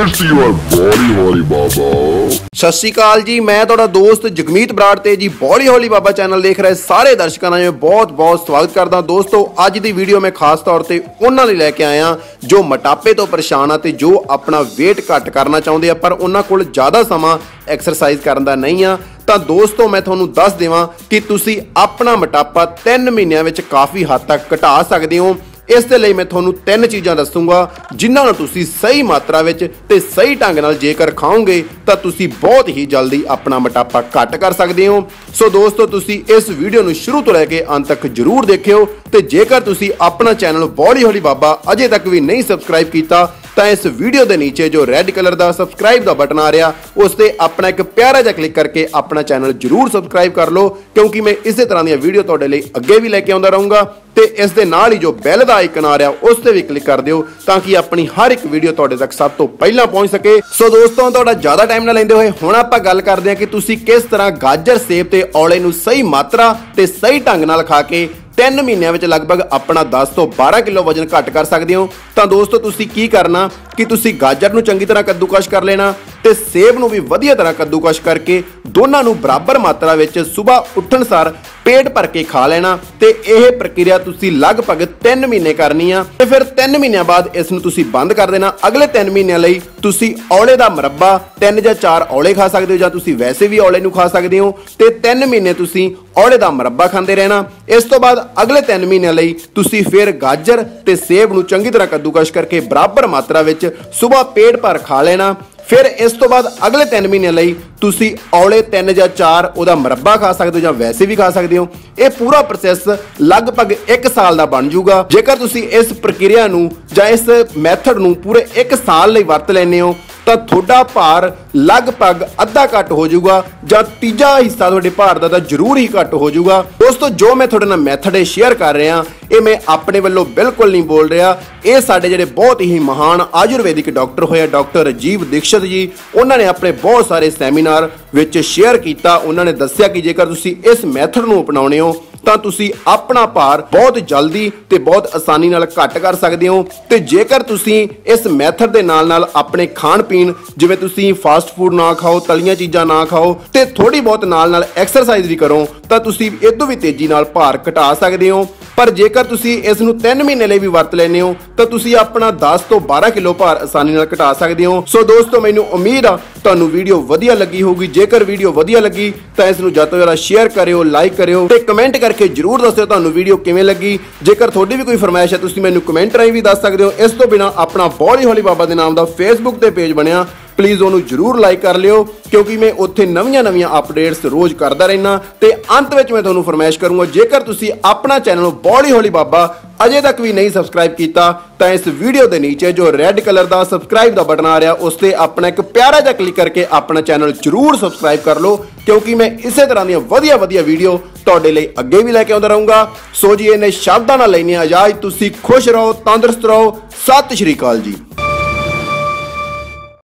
It's your body, holy baba. ਸਤਿ ਸ਼੍ਰੀ ਅਕਾਲ ਜੀ ਮੈਂ ਤੁਹਾਡਾ ਦੋਸਤ ਜਗਮੀਤ ਬਰਾੜ ਤੇ ਜੀ ਬੋਲੀ ਹੌਲੀ ਬਾਬਾ ਚੈਨਲ ਦੇਖ ਰਹੇ ਸਾਰੇ ਦਰਸ਼ਕਾਂ ਦਾ ਬਹੁਤ ਬਹੁਤ ਸਵਾਗਤ ਕਰਦਾ। ਦੋਸਤੋ ਅੱਜ ਦੀ ਵੀਡੀਓ ਮੈਂ ਖਾਸ ਤੌਰ ਤੇ ਉਹਨਾਂ ਲਈ ਲੈ ਕੇ ਆਇਆ ਜੋ ਮੋਟਾਪੇ ਤੋਂ ਪਰੇਸ਼ਾਨ ਆ ਤੇ ਜੋ ਆਪਣਾ weight ਘੱਟ ਕਰਨਾ ਚਾਹੁੰਦੇ ਆ ਪਰ ਉਹਨਾਂ ਕੋਲ ਜ਼ਿਆਦਾ ਸਮਾਂ ਐਕਸਰਸਾਈਜ਼ ਕਰਨ ਦਾ ਨਹੀਂ ਆ। ਤਾਂ ਦੋਸਤੋ ਮੈਂ ਤੁਹਾਨੂੰ ਦੱਸ ਦੇਵਾਂ ਕਿ ਤੁਸੀਂ ਆਪਣਾ ਮੋਟਾਪਾ 3 ਮਹੀਨਿਆਂ ਵਿੱਚ ਕਾਫੀ ਹੱਦ ਤੱਕ ਘਟਾ ਸਕਦੇ ਹੋ। ਇਸ ਦੇ ਲਈ ਮੈਂ ਤੁਹਾਨੂੰ ਤਿੰਨ ਚੀਜ਼ਾਂ ਦੱਸੂਗਾ, ਜਿਨ੍ਹਾਂ ਨੂੰ ਤੁਸੀਂ ਸਹੀ ਮਾਤਰਾ ਵਿੱਚ ਤੇ ਸਹੀ ਢੰਗ ਨਾਲ ਜੇਕਰ ਖਾਓਗੇ, ਤਾਂ ਤੁਸੀਂ ਬਹੁਤ ਹੀ ਜਲਦੀ ਆਪਣਾ ਮੋਟਾਪਾ ਘੱਟ ਕਰ ਸਕਦੇ ਹੋ। ਸੋ ਦੋਸਤੋ, ਤੁਸੀਂ ਇਸ ਵੀਡੀਓ ਨੂੰ ਸ਼ੁਰੂ ਤੋਂ ਲੈ ਕੇ ਅੰਤ ਤੱਕ ਜਰੂਰ ਦੇਖਿਓ ਤੇ ਜੇਕਰ ਤੁਸੀਂ ਆਪਣਾ ਚੈਨਲ ਬੋਲੀ ਹੌਲੀ ਬਾਬਾ ਅਜੇ ਤੱਕ ਵੀ ਨਹੀਂ ਸਬਸਕ੍ਰਾਈਬ ਕੀਤਾ ਤਾਂ ਇਸ ਵੀਡੀਓ ਦੇ ਨੀਚੇ ਜੋ ਰੈੱਡ ਕਲਰ ਦਾ ਸਬਸਕ੍ਰਾਈਬ ਦਾ ਬਟਨ ਆ ਰਿਹਾ ਉਸ ਤੇ ਆਪਣਾ ਇੱਕ ਪਿਆਰਾ ਜਿਹਾ ਕਲਿੱਕ ਕਰਕੇ ਆਪਣਾ ਚੈਨਲ ਜਰੂਰ ਸਬਸਕ੍ਰਾਈਬ ਕਰ ਲਓ, ਕਿਉਂਕਿ ਮੈਂ ਇਸੇ ਤਰ੍ਹਾਂ ਦੀਆਂ ਵੀਡੀਓ ਤੁਹਾਡੇ ਲਈ ਅੱਗੇ ਵੀ ਲੈ ਕੇ ਆਉਂਦਾ ਰਹੂੰਗਾ ਤੇ ਇਸ ਦੇ ਨਾਲ ਹੀ ਜੋ ਬੈਲ ਦਾ ਆਈਕਨ ਆ ਰਿਹਾ ਉਸ ਤੇ ਵੀ ਕਲਿੱਕ ਕਰ ਦਿਓ ਤਾਂ ਕਿ ਆਪਣੀ ਹਰ ਇੱਕ ਵੀਡੀਓ ਤੁਹਾਡੇ ਤੱਕ ਸਭ ਤੋਂ ਪਹਿਲਾਂ ਪਹੁੰਚ ਸਕੇ। ਸੋ ਦੋਸਤੋ ਤੁਹਾਡਾ ਜ਼ਿਆਦਾ ਟਾਈਮ ਨਾ ਲੈਂਦੇ ਹੋਏ, ਹੁਣ ਆਪਾਂ ਗੱਲ ਕਰਦੇ ਹਾਂ ਕਿ ਤੁਸੀਂ ਕਿਸ ਤਰ੍ਹਾਂ ਗਾਜਰ ਸੇਬ ਤੇ ਔਲੇ ਨੂੰ ਸਹੀ ਮਾਤਰਾ ਤੇ ਸਹੀ ਢੰਗ ਨਾਲ ਖਾ ਕੇ 3 ਮਹੀਨਿਆਂ ਵਿੱਚ ਲਗਭਗ ਆਪਣਾ 10 ਤੋਂ 12 ਕਿਲੋ ਵਜਨ ਘੱਟ ਕਰ ਸਕਦੇ ਹੋ। ਤਾਂ ਦੋਸਤੋ, ਤੁਸੀਂ ਕੀ ਕਰਨਾ? ਕਿ ਤੁਸੀਂ ਗਾਜਰ ਨੂੰ ਚੰਗੀ ਤਰ੍ਹਾਂ ਕੱਦੂਕਸ਼ ਕਰ ਲੈਣਾ ਤੇ ਸੇਬ ਨੂੰ ਵੀ ਵਧੀਆ ਤਰ੍ਹਾਂ ਕੱਦੂਕਸ਼ ਕਰਕੇ ਦੋਨਾਂ ਨੂੰ ਬਰਾਬਰ ਮਾਤਰਾ ਵਿੱਚ ਸਵੇਰ ਉੱਠਣ ਸਾਰ ਪੇਟ ਭਰ ਕੇ ਖਾ ਲੈਣਾ ਤੇ ਇਹ ਪ੍ਰਕਿਰਿਆ ਤੁਸੀਂ ਲਗਭਗ 3 ਮਹੀਨੇ ਕਰਨੀ ਆ ਤੇ ਫਿਰ 3 ਮਹੀਨਿਆਂ ਬਾਅਦ ਇਸ ਨੂੰ ਤੁਸੀਂ ਬੰਦ ਕਰ ਦੇਣਾ। ਅਗਲੇ 3 ਮਹੀਨਿਆਂ ਲਈ ਤੁਸੀਂ ਔਲੇ ਦਾ ਮਰੱਬਾ 3 ਜਾਂ 4 ਔਲੇ ਖਾ ਸਕਦੇ ਹੋ ਜਾਂ ਤੁਸੀਂ ਵੈਸੇ ਵੀ ਔਲੇ ਨੂੰ ਖਾ ਸਕਦੇ ਹੋ ਤੇ 3 ਮਹੀਨੇ ਤੁਸੀਂ ਔਲੇ ਦਾ ਮਰੱਬਾ ਖਾਂਦੇ ਰਹਿਣਾ। ਇਸ ਤੋਂ ਬਾਅਦ ਅਗਲੇ 3 ਮਹੀਨਿਆਂ ਲਈ ਤੁਸੀਂ ਫਿਰ ਗਾਜਰ ਤੇ ਸੇਬ ਨੂੰ ਚੰਗੀ ਤਰ੍ਹਾਂ ਕੱਦੂਕਸ਼ ਕਰਕੇ ਬਰਾਬਰ ਮਾਤਰਾ ਵਿੱਚ ਸਵੇਰ ਪੇਟ ਭਰ ਖਾ ਲੈਣਾ। ਫਿਰ ਇਸ ਤੋਂ ਬਾਅਦ ਅਗਲੇ 3 ਮਹੀਨਿਆਂ ਲਈ ਤੁਸੀਂ ਔਲੇ 3 ਜਾਂ 4 ਉਹਦਾ ਮਰੱਬਾ ਖਾ ਸਕਦੇ ਹੋ ਜਾਂ ਵੈਸੇ ਵੀ ਖਾ ਸਕਦੇ ਹੋ। ਇਹ ਪੂਰਾ ਪ੍ਰੋਸੈਸ ਲਗਭਗ 1 ਸਾਲ ਦਾ ਬਣ ਜਾਊਗਾ। ਜੇਕਰ ਤੁਸੀਂ ਇਸ ਪ੍ਰਕਿਰਿਆ ਨੂੰ ਜਾਂ ਇਸ ਮੈਥਡ ਨੂੰ ਪੂਰੇ 1 ਸਾਲ ਲਈ ਵਰਤ ਲੈਂਦੇ ਹੋ, ਤਾਂ ਤੁਹਾਡਾ ਭਾਰ ਲਗਭਗ ਅੱਧਾ ਘੱਟ ਹੋ ਜਾਊਗਾ ਜਾਂ ਤੀਜਾ ਹਿੱਸਾ ਤੁਹਾਡੇ ਭਾਰ ਦਾ ਤਾਂ ਜ਼ਰੂਰ ਹੀ ਘੱਟ ਹੋ ਜਾਊਗਾ। ਦੋਸਤੋ, ਜੋ ਮੈਂ ਤੁਹਾਡੇ ਨਾਲ ਮੈਥਡ ਇਹ ਸ਼ੇਅਰ ਕਰ ਰਿਹਾ, ਇਹ ਮੈਂ ਆਪਣੇ ਵੱਲੋਂ ਬਿਲਕੁਲ ਨਹੀਂ ਬੋਲ ਰਿਹਾ। ਇਹ ਸਾਡੇ ਜਿਹੜੇ ਬਹੁਤ ਹੀ ਮਹਾਨ ਆਯੁਰਵੈਦਿਕ ਡਾਕਟਰ ਹੋਏ ਡਾਕਟਰ ਰਜੀਵ ਦੀਕਸ਼ਤ ਜੀ, ਉਹਨਾਂ ਨੇ ਆਪਣੇ ਬਹੁਤ ਸਾਰੇ ਸੈਮੀਨਾਰ ਵਿੱਚ ਸ਼ੇਅਰ ਕੀਤਾ, ਉਹਨਾਂ ਨੇ ਦੱਸਿਆ ਕਿ ਜੇਕਰ ਤੁਸੀਂ ਇਸ ਮੈਥਡ ਨੂੰ ਅਪਣਾਉਣੇ ਹੋ, ਤਾਂ ਤੁਸੀਂ ਆਪਣਾ ਭਾਰ ਬਹੁਤ ਜਲਦੀ ਤੇ ਬਹੁਤ ਆਸਾਨੀ ਨਾਲ ਘੱਟ ਕਰ ਸਕਦੇ ਹੋ ਤੇ ਜੇਕਰ ਤੁਸੀਂ ਇਸ ਮੈਥਡ ਦੇ ਨਾਲ ਨਾਲ ਆਪਣੇ ਖਾਣ ਪੀਣ ਜਿਵੇਂ ਤੁਸੀਂ ਫਾਸਟ ਫੂਡ ਨਾ ਖਾਓ, ਤਲੀਆਂ ਚੀਜ਼ਾਂ ਨਾ ਖਾਓ ਤੇ ਥੋੜੀ ਬਹੁਤ ਨਾਲ ਨਾਲ ਐਕਸਰਸਾਈਜ਼ ਵੀ ਕਰੋ, ਤਾਂ ਤੁਸੀਂ ਇਹ ਤੋਂ ਵੀ ਤੇਜ਼ੀ ਨਾਲ ਭਾਰ ਘਟਾ ਸਕਦੇ ਹੋ ਪਰ ਜੇਕਰ ਤੁਸੀਂ ਇਸ ਨੂੰ 3 ਮਹੀਨੇ ਲਈ ਵੀ ਵਰਤ ਲੈਂਦੇ ਹੋ, ਤਾਂ ਤੁਸੀਂ ਆਪਣਾ 10 ਤੋਂ 12 ਕਿਲੋ ਭਾਰ ਆਸਾਨੀ ਨਾਲ ਘਟਾ ਸਕਦੇ ਹੋ। ਸੋ ਦੋਸਤੋ, ਮੈਨੂੰ ਉਮੀਦ ਆ ਤੁਹਾਨੂੰ ਵੀਡੀਓ ਵਧੀਆ ਲੱਗੀ ਹੋਊਗੀ। ਜੇਕਰ ਵੀਡੀਓ ਵਧੀਆ ਲੱਗੀ, ਤਾਂ ਇਸ ਨੂੰ ਜ਼ਿਆਦਾ ਤੋਂ ਜ਼ਿਆਦਾ ਸ਼ੇਅਰ ਕਰਿਓ ਲਾਈਕ ਕਰਿਓ ਤੇ ਕਮੈਂਟ ਕਰਕੇ ਜਰੂਰ ਦੱਸਿਓ ਤੁਹਾਨੂੰ ਵੀਡੀਓ ਕਿਵੇਂ ਲੱਗੀ। ਜੇਕਰ ਤੁਹਾਡੀ ਵੀ ਕੋਈ ਫਰਮਾਇਸ਼ ਹੈ, ਤੁਸੀਂ ਮੈਨੂੰ ਕਮੈਂਟ ਰਾਹੀਂ ਵੀ ਦੱਸ ਸਕਦੇ ਹੋ। ਇਸ ਤੋਂ ਬਿਨਾ ਆਪਣਾ ਬੋਲੀ ਹੌਲੀ ਬਾਬਾ ਦੇ ਨਾਮ ਦਾ ਫੇਸਬੁੱਕ ਤੇ ਪੇਜ ਬਣਿਆ। ਪਲੀਜ਼ ਉਹਨੂੰ ਜਰੂਰ ਲਾਈਕ ਕਰ ਲਿਓ, ਕਿਉਂਕਿ ਮੈਂ ਉੱਥੇ ਨਵੀਆਂ-ਨਵੀਆਂ ਅਪਡੇਟਸ ਰੋਜ਼ ਕਰਦਾ ਰਹਿਣਾ ਤੇ ਅੰਤ ਵਿੱਚ ਮੈਂ ਤੁਹਾਨੂੰ ਫਰਮਾਇਸ਼ ਕਰੂੰਗਾ, ਜੇਕਰ ਤੁਸੀਂ ਆਪਣਾ ਚੈਨਲ ਬੋਲੀ ਹੌਲੀ ਬਾਬਾ ਅਜੇ ਤੱਕ ਵੀ ਨਹੀਂ ਸਬਸਕ੍ਰਾਈਬ ਕੀਤਾ, ਤਾਂ ਇਸ ਵੀਡੀਓ ਦੇ ਨੀਚੇ ਜੋ ਰੈੱਡ ਕਲਰ ਦਾ ਸਬਸਕ੍ਰਾਈਬ ਦਾ ਬਟਨ ਆ ਰਿਹਾ, ਉਸ ਤੇ ਆਪਣਾ ਇੱਕ ਪਿਆਰਾ ਜਿਹਾ ਕਲਿੱਕ ਕਰਕੇ ਆਪਣਾ ਚੈਨਲ ਜਰੂਰ ਸਬਸਕ੍ਰਾਈਬ ਕਰ ਲਓ, ਕਿਉਂਕਿ ਮੈਂ ਇਸੇ ਤਰ੍ਹਾਂ ਦੀਆਂ ਵਧੀਆ-ਵਧੀਆ ਵੀਡੀਓ ਤੁਹਾਡੇ ਲਈ ਅੱਗੇ ਵੀ ਲੈ ਕੇ ਆਉਂਦਾ ਰਹੂੰਗਾ। ਸੋ ਜੀ, ਇਹਨੇ ਸ਼ਬਦਾਂ ਨਾਲ ਲੈਣੀ ਆ ਤੁਸੀਂ ਖੁਸ਼ ਰਹੋ, ਤੰਦਰੁਸਤ ਰਹੋ। ਸਤਿ ਸ਼੍ਰੀ ਅਕਾਲ ਜੀ।